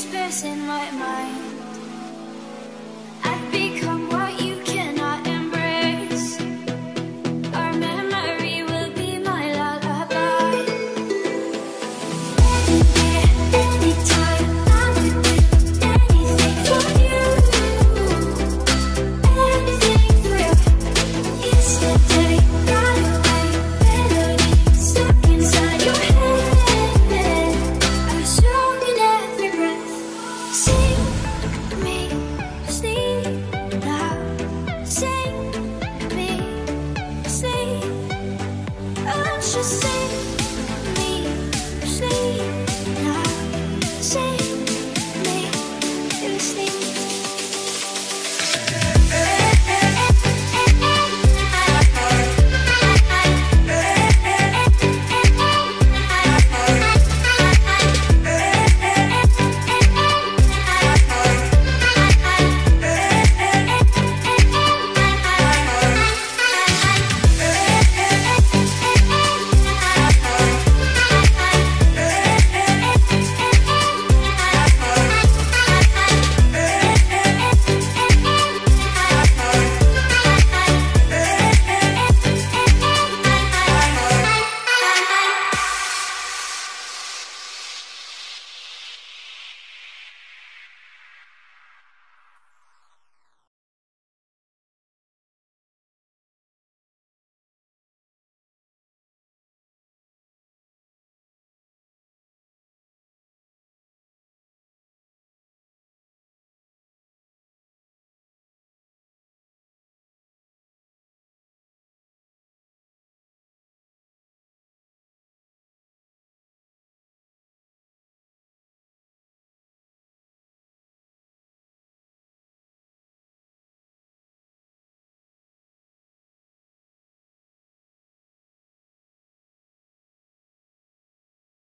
space in my mind. precious